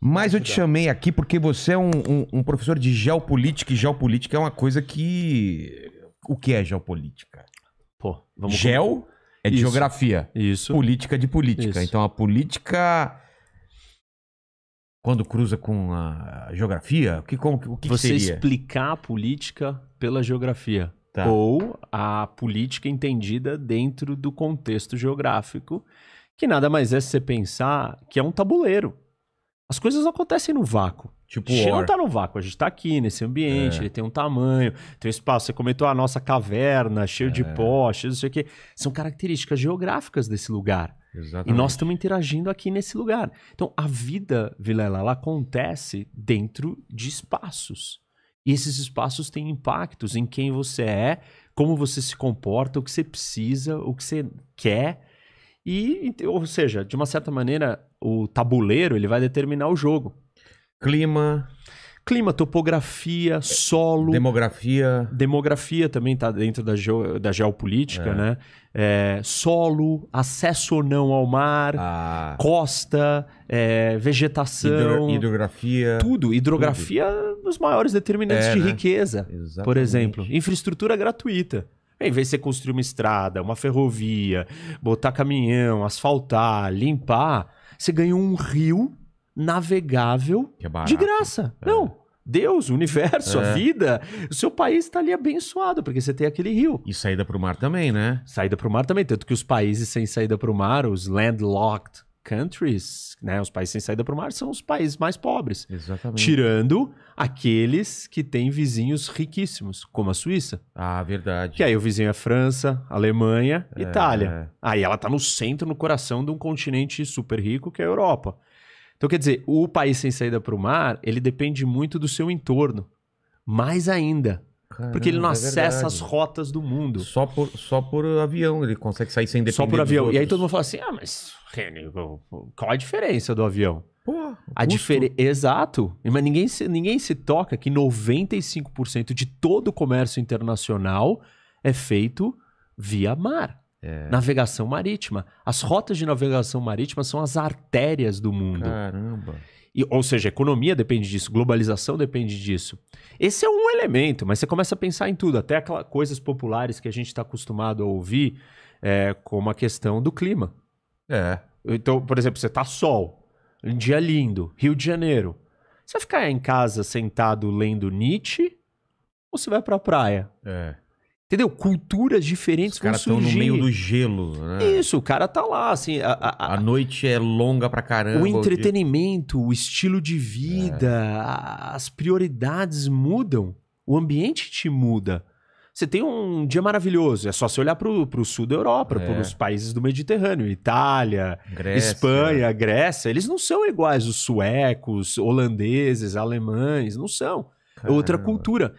Mas eu te chamei aqui porque você é um, um- um professor de geopolítica e geopolítica é uma coisa que. O que é geopolítica? Pô, vamos Geo é de Isso. geografia, Isso. política é de política. Isso. Então a política. Quando cruza com a geografia, o que, como- o que, que Você seria? explicar a política pela geografia. Tá. Ou a política entendida dentro do contexto geográfico, que nada mais é se você pensar que é um tabuleiro. As coisas não acontecem no vácuo. Tipo A gente não tá no vácuo, a gente tá aqui nesse ambiente, É. ele tem um tamanho, tem um espaço. Você comentou a nossa caverna, cheio de É. pó, cheio de não sei o quê. São características geográficas desse lugar. E Exatamente. nós estamos interagindo aqui nesse lugar. Então, a vida, Vilela, ela acontece dentro de espaços. E esses espaços têm impactos em quem você é, como você se comporta, o que você precisa, o que você quer. E, ou seja, de uma certa maneira, o tabuleiro ele vai determinar o jogo. Clima, Clima, topografia, solo, demografia. demografia também está dentro da, geo- da geopolítica, É. né? É, solo, acesso ou não ao mar, A costa, é, vegetação, hidro- hidrografia. tudo. Hidrografia é um dos maiores determinantes É, de né? riqueza, Exatamente. por exemplo. Infraestrutura gratuita. Em vez de você construir uma estrada, uma ferrovia, botar caminhão, asfaltar, limpar, você ganhou um rio navegável é barato. de graça. Não. Deus, o universo, É. a vida, o seu país está ali abençoado, porque você tem aquele rio. E saída pro mar também, né? Saída para o mar também, tanto que os países sem saída para o mar, os landlocked countries, né, os países sem saída para o mar são os países mais pobres, Exatamente. tirando aqueles que têm vizinhos riquíssimos, como a Suíça. Ah, verdade. Que aí o vizinho é França, Alemanha, É, Itália. Aí ela tá no centro, no coração de um continente super rico que é a Europa. Então, quer dizer, o país sem saída para o mar, ele depende muito do seu entorno. Mais ainda. Caramba, Porque ele não é acessa verdade. as rotas do mundo. Só por, só por avião ele consegue sair sem depender Só por avião. E aí todo mundo fala assim: ah, mas, Reni, qual a diferença do avião? Pô, A diferença. Exato. Mas ninguém se, ninguém se toca que 95% de todo o comércio internacional é feito via mar. É. Navegação marítima. As rotas de navegação marítima são as artérias do mundo. Caramba. E- ou seja, a economia depende disso, globalização depende disso. Esse é um elemento, mas você começa a pensar em tudo, até aquelas coisas populares que a gente está acostumado a ouvir, é, como a questão do clima. É. Então, por exemplo, você tá sol, um dia lindo, Rio de Janeiro. Você vai ficar em casa sentado lendo Nietzsche ou você vai pra praia? É. Entendeu? Culturas diferentes Os vão caras estão no surgir. meio do gelo, né? Isso, o cara tá lá, assim, a- a- a- A noite é longa pra caramba. o entretenimento, o estilo de vida, a- as prioridades mudam, o ambiente te muda. Você tem um dia maravilhoso, é só você olhar pro, pro sul da Europa, É. para os países do Mediterrâneo, Itália, Grécia. Espanha, Grécia, eles não são iguais os suecos, holandeses, alemães, não são. É outra cultura.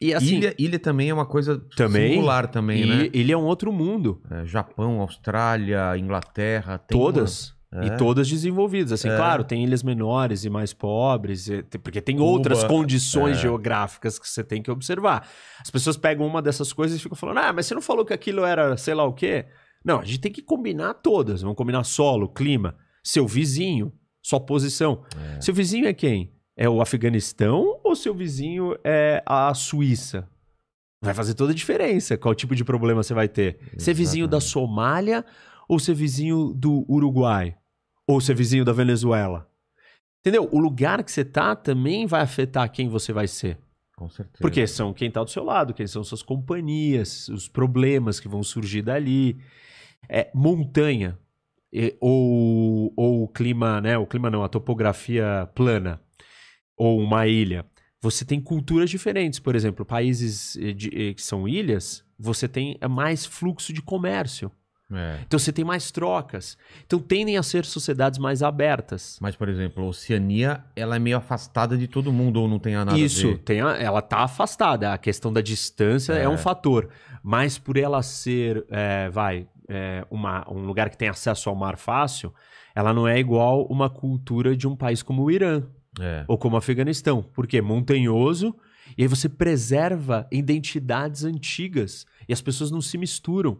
E assim, ilha, ilha também é uma coisa Também. singular também, né? ele é um outro mundo. É, Japão, Austrália, Inglaterra. tem todas. uma- E É. todas desenvolvidas. Assim, É. claro, tem ilhas menores e mais pobres, e- porque tem Cuba, outras condições é. geográficas que você tem que observar. As pessoas pegam uma dessas coisas e ficam falando: ah, mas você não falou que aquilo era sei lá o quê? Não, a gente tem que combinar todas. Vamos combinar solo, clima, seu vizinho, sua posição. É. Seu vizinho é quem? É o Afeganistão ou seu vizinho é a Suíça? Vai fazer toda a diferença qual tipo de problema você vai ter. Ser vizinho da Exatamente. Somália ou ser vizinho do Uruguai? Ou ser vizinho da Venezuela? Entendeu? O lugar que você tá também vai afetar quem você vai ser. Com certeza. Porque são quem tá do seu lado, quem são suas companhias, os problemas que vão surgir dali. É, montanha e- ou, ou o clima, né? O clima não, a topografia plana ou uma ilha. Você tem culturas diferentes. Por exemplo, países eh, de- eh, que são ilhas, você tem mais fluxo de comércio. É. Então você tem mais trocas. Então tendem a ser sociedades mais abertas. Mas, por exemplo, a Oceania, ela é meio afastada de todo mundo ou não tem nada a Isso, ver? tem a- ela tá afastada. A questão da distância é, É. um fator. Mas por ela ser, é, vai, é, uma, um lugar que tem acesso ao mar fácil, ela não é igual uma cultura de um país como o Irã É. ou como o Afeganistão. Porque é montanhoso e aí você preserva identidades antigas e as pessoas não se misturam.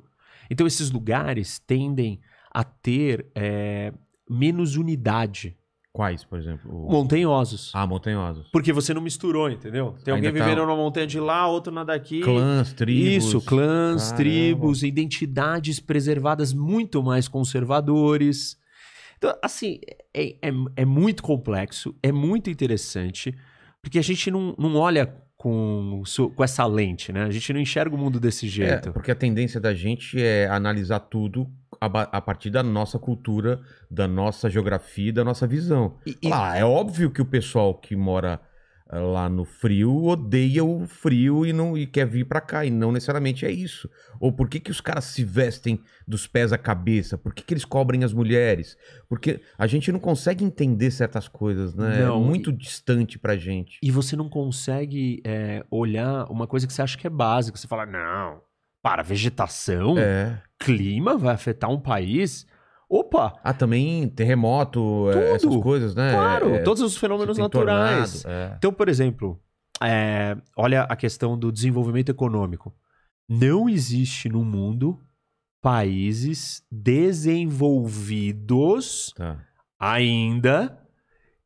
Então esses lugares tendem a ter é, menos unidade Quais, por exemplo? O- Montanhosos. Ah, montanhosos. Porque você não misturou, entendeu? Tem alguém Ainda tá- vivendo numa montanha de lá, outro na daqui. Clãs, tribos. Isso, clãs, Caramba. tribos, identidades preservadas muito mais conservadores. Então, assim, é, é, é muito complexo, é muito interessante, porque a gente não, não olha com, com essa lente, né? A gente não enxerga o mundo desse É, jeito. porque a tendência da gente é analisar tudo a, a partir da nossa cultura, da nossa geografia, e da nossa visão. E- e- Ah, é óbvio que o pessoal que mora lá no frio odeia o frio e não e quer vir pra cá e não necessariamente é isso. Ou por que que os caras se vestem dos pés à cabeça? Por que que eles cobrem as mulheres? Porque a gente não consegue entender certas coisas, né? Não, é muito distante pra gente. E você não consegue é, olhar uma coisa que você acha que é básica. Você fala, não, para, vegetação, É. clima vai afetar um país? Opa, Ah, também terremoto, é, essas Tudo. coisas, né? claro, É, todos os fenômenos naturais. tornado, é. Então, por exemplo, é, olha a questão do desenvolvimento econômico. Não existe no mundo países desenvolvidos Tá. ainda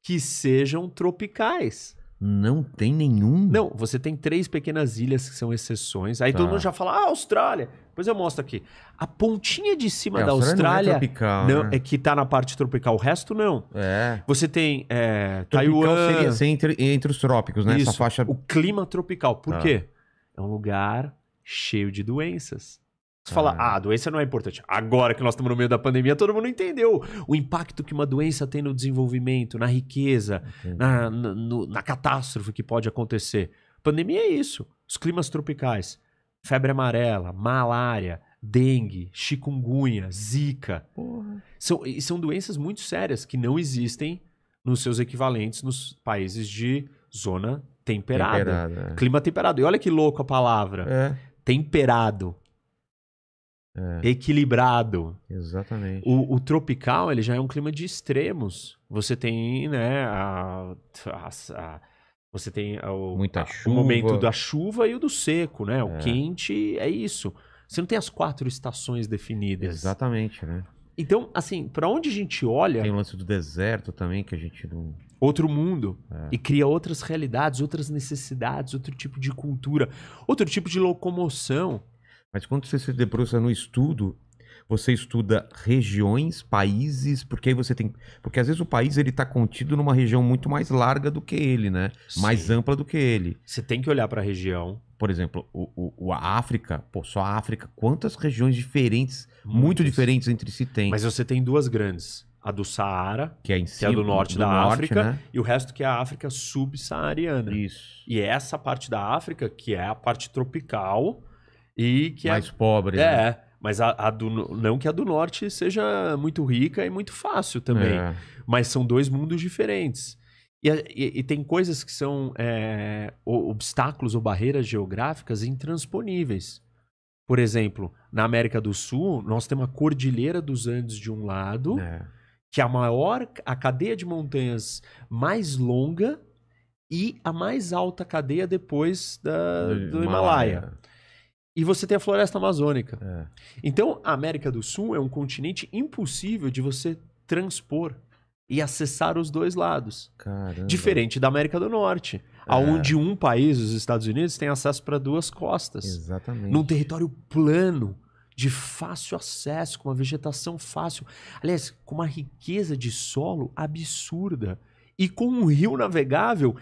que sejam tropicais. Não tem nenhum. Não, você tem três pequenas ilhas que são exceções. Aí Tá. todo mundo já fala, ah, Austrália. Depois eu mostro aqui. A pontinha de cima É, da Austrália Austrália, não é tropical, não, né? é que tá na parte tropical. O resto não. É. Você tem é, Tropical Taiwan. seria ser entre, entre os trópicos, né? Essa Isso, faixa. O clima tropical. Por Tá. quê? É um lugar cheio de doenças. Você fala, Ah. ah, a doença não é importante. Agora que nós estamos no meio da pandemia, todo mundo entendeu o impacto que uma doença tem no desenvolvimento, na riqueza, na, no- na catástrofe que pode acontecer. Pandemia é isso. Os climas tropicais. Febre amarela, malária, dengue, chikungunya, zika. Porra. São, são doenças muito sérias que não existem nos seus equivalentes nos países de zona temperada. Temperada, Clima temperado. E olha que louco a palavra. É. Temperado. É, Equilibrado. exatamente. O, o tropical, ele já é um clima de extremos. Você tem, né, a, a- a- você tem o, a- chuva. o momento da chuva e o do seco, né? O É. quente é isso. Você não tem as quatro estações definidas. Exatamente, né? Então, assim, pra onde a gente olha, Tem o lance do deserto também, que a gente não. outro mundo. É. E cria outras realidades, outras necessidades, outro tipo de cultura, outro tipo de locomoção. Mas quando você se debruça no estudo, você estuda regiões, países, porque aí você tem. Porque às vezes o país ele tá contido numa região muito mais larga do que ele, né? Mais Sim. ampla do que ele. Você tem que olhar pra região. Por exemplo, o, o- a África, pô, só a África, quantas regiões diferentes, muito Muitas. diferentes entre si tem? Mas você tem duas grandes. A do Saara que é em que é cima, do norte da norte, África, né? e o resto que é a África subsaariana. Isso. E é essa parte da África que é a parte tropical e que Mais é. pobre. né? Mas a, a do, não que a do norte seja muito rica e muito fácil também. É. Mas são dois mundos diferentes. E, e- e tem coisas que são é, obstáculos ou barreiras geográficas intransponíveis. Por exemplo, na América do Sul, nós temos a Cordilheira dos Andes de um lado, É. que é a maior, a cadeia de montanhas mais longa e a mais alta cadeia depois da, do, Himalaia. E você tem a floresta amazônica. É. Então, a América do Sul é um continente impossível de você transpor e acessar os dois lados. Caramba. Diferente da América do Norte, aonde um país, os Estados Unidos, tem acesso para duas costas, Exatamente. num território plano, de fácil acesso, com uma vegetação fácil. Aliás, com uma riqueza de solo absurda e com um rio navegável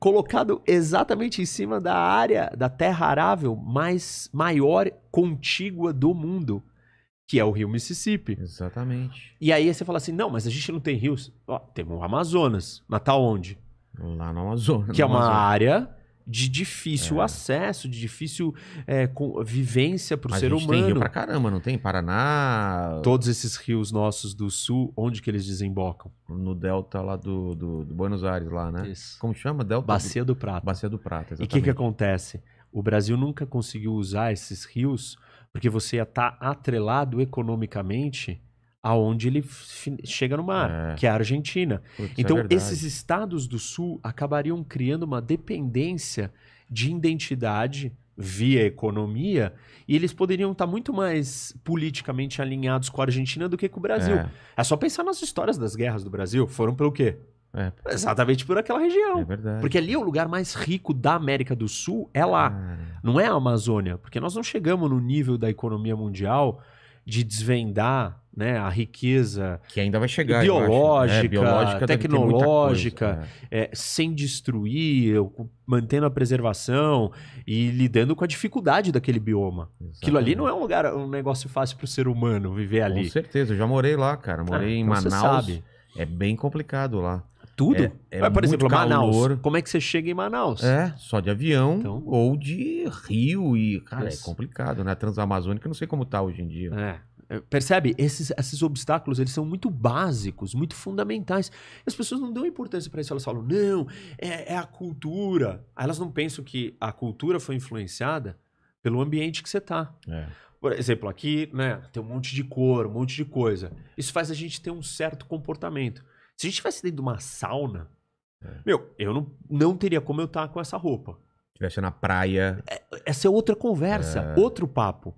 colocado exatamente em cima da área da terra arável mais maior contígua do mundo, que é o rio Mississippi. Exatamente. E aí você fala assim: não, mas a gente não tem rios. Ó, temos o Amazonas. Mas tá onde? Lá no Amazonas. Que é uma Amazonas. área de difícil É. acesso, de difícil é, vivência para o ser gente tem rio humano. pra caramba, não tem? Paraná, Todos esses rios nossos do sul, onde que eles desembocam? no delta lá do, do, do Buenos Aires, lá, né? Isso. Como chama? Delta Bacia do Prata. Bacia do Prata, E o exatamente. que, que acontece? O Brasil nunca conseguiu usar esses rios porque você ia estar atrelado economicamente aonde ele chega no mar, É. que é a Argentina. Putz, é Então, verdade. esses estados do sul acabariam criando uma dependência de identidade via economia e eles poderiam estar muito mais politicamente alinhados com a Argentina do que com o Brasil. É, É, só pensar nas histórias das guerras do Brasil. Foram pelo quê? é, Exatamente por aquela região. é. Porque ali é o lugar mais rico da América do Sul, é lá. Cara, Não é a Amazônia, porque nós não chegamos no nível da economia mundial de desvendar né, a riqueza que ainda vai chegar. Biológica, É, biológica muita coisa, tecnológica, é, sem destruir, mantendo a preservação e lidando com a dificuldade daquele bioma. é, Aquilo ali exatamente. não é um lugar, um negócio fácil para o ser humano viver ali. Com certeza, eu já morei lá, cara. Morei Ah, em então Manaus. sabe. É bem complicado lá. Tudo. É- é Mas, por exemplo, muito Manaus. calor. Como é que você chega em Manaus? É, só de avião Então- ou de rio e, cara, Isso. é complicado, né? A Transamazônica, não sei como tá hoje em dia. É. É, Percebe? Esses, esses obstáculos, eles são muito básicos, muito fundamentais. E as pessoas não dão importância para isso. Elas falam, não, é, é a cultura. Aí elas não pensam que a cultura foi influenciada pelo ambiente que você tá. É. Por exemplo, aqui, né, tem um monte de cor, um monte de coisa. Isso faz a gente ter um certo comportamento. Se a gente estivesse dentro de uma sauna, É. meu, eu não, não teria como eu estar com essa roupa. Tivesse na praia, Essa é outra conversa, É. outro papo.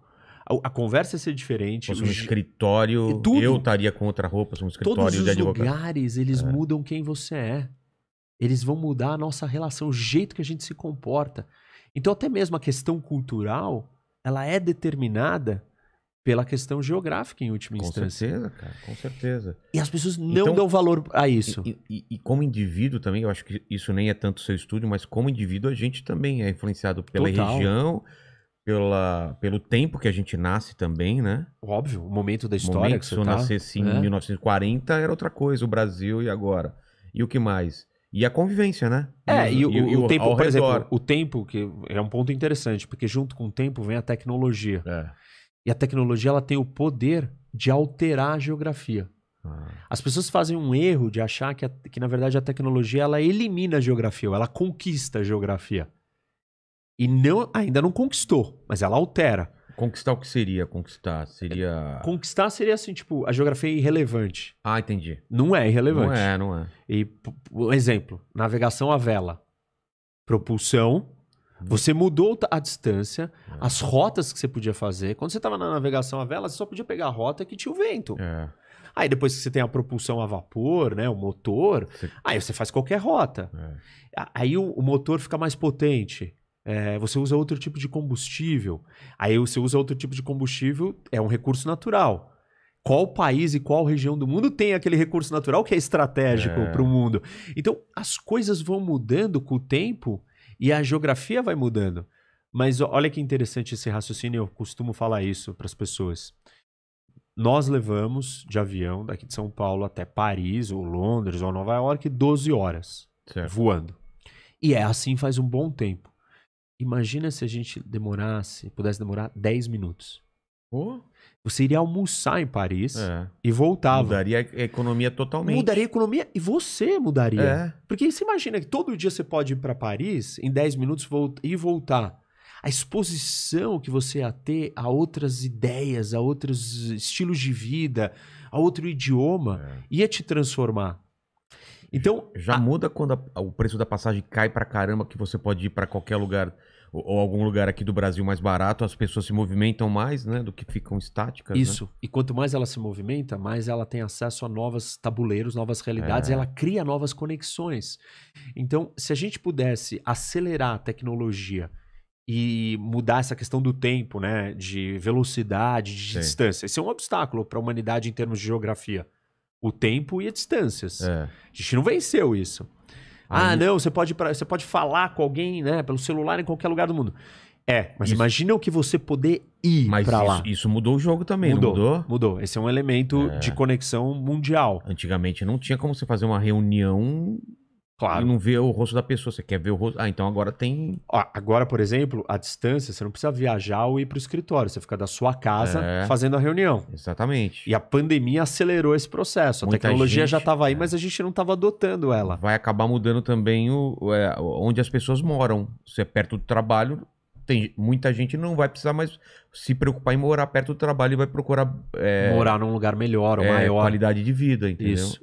A, a conversa ia ser diferente. fosse um je- escritório, tudo. eu estaria com outra roupa, se um escritório Todos os lugares, eles mudam quem você é. Eles vão mudar a nossa relação, o jeito que a gente se comporta. Então, até mesmo a questão cultural, ela é determinada pela questão geográfica, em última Com instância. certeza, cara, com certeza. E as pessoas não Então- dão valor a isso. E, e- e como indivíduo também, eu acho que isso nem é tanto seu estudo, mas como indivíduo a gente também é influenciado pela Total. região, pela, pelo tempo que a gente nasce também, né? Óbvio, o momento da O história momento que se eu tá. nascesse em É. 1940 era outra coisa, o Brasil e agora. E o que mais? E a convivência, né? É, e, o, o ao tempo, por redor. exemplo, o tempo, que é um ponto interessante, porque junto com o tempo vem a tecnologia. É. E a tecnologia ela tem o poder de alterar a geografia. Ah, As pessoas fazem um erro de achar que, a- que, na verdade, a tecnologia ela elimina a geografia, ou ela conquista a geografia. E não, ainda não conquistou, mas ela altera. Conquistar o que seria? Conquistar seria. Conquistar seria assim, tipo, a geografia é irrelevante. Ah, entendi. Não é irrelevante. Não é, não é. E, um exemplo, navegação a vela. Propulsão. Você mudou a distância, É. as rotas que você podia fazer. Quando você estava na navegação a vela, você só podia pegar a rota que tinha o vento. É. Aí depois que você tem a propulsão a vapor, né, o motor, Você- aí você faz qualquer rota. é. Aí o, o motor fica mais potente. É, você usa outro tipo de combustível. Aí você usa outro tipo de combustível, é um recurso natural. Qual país e qual região do mundo tem aquele recurso natural que é estratégico É. para o mundo? Então, as coisas vão mudando com o tempo e a geografia vai mudando. Mas olha que interessante esse raciocínio, eu costumo falar isso para as pessoas. Nós levamos de avião daqui de São Paulo até Paris, ou Londres, ou Nova York, 12 horas Certo. voando. E é assim faz um bom tempo. Imagina se a gente demorasse, pudesse demorar 10 minutos. Pô, Você iria almoçar em Paris é. e voltava. Mudaria a economia totalmente. Mudaria a economia e você mudaria. É. Porque você imagina que todo dia você pode ir para Paris em 10 minutos e voltar. A exposição que você ia ter a outras ideias, a outros estilos de vida, a outro idioma, É. ia te transformar. Então, Já muda quando a- o preço da passagem cai pra caramba, que você pode ir pra qualquer lugar, ou, ou algum lugar aqui do Brasil mais barato, as pessoas se movimentam mais, né? Do que ficam estáticas. né? Isso. E quanto mais ela se movimenta, mais ela tem acesso a novos tabuleiros, novas realidades, É. ela cria novas conexões. Então, se a gente pudesse acelerar a tecnologia e mudar essa questão do tempo, né, de velocidade, de Sim. distância, esse é um obstáculo para a humanidade em termos de geografia. O tempo e as distâncias. É. A gente não venceu isso. Ah, não, você pode, pra- você pode falar com alguém, né, pelo celular em qualquer lugar do mundo. É, mas Isso. imagina o que você poder ir Mas para isso, lá. isso mudou o jogo também, mudou, mudou? mudou. Esse é um elemento É. de conexão mundial. Antigamente não tinha como você fazer uma reunião e Claro. não ver o rosto da pessoa. Você quer ver o rosto. Ah, então agora tem. Ó, agora, por exemplo, a distância, você não precisa viajar ou ir para o escritório. Você fica da sua casa É. fazendo a reunião. Exatamente. E a pandemia acelerou esse processo. A Muita tecnologia gente- já estava aí, é. mas a gente não estava adotando ela. Vai acabar mudando também o, é, onde as pessoas moram. Se é perto do trabalho, tem, muita gente não vai precisar mais se preocupar em morar perto do trabalho e vai procurar é, Morar num lugar melhor ou é, maior. qualidade de vida, entendeu? Isso.